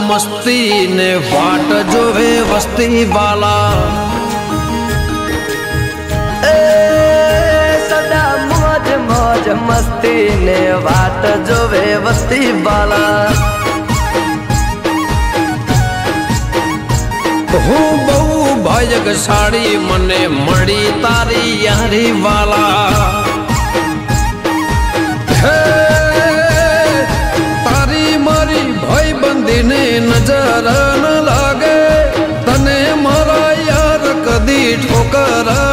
મસ્તી ને વાટ જોવે વસ્તી વાલા એ સદા મોજ મોજ મસ્તી ને વાટ જોવે વસ્તી બાલા હું બહુ ભાગ્યશાળી મને મળી તારી યારી વાલા જરણ લાગે. તને મારા યાર કદી ઠોકરા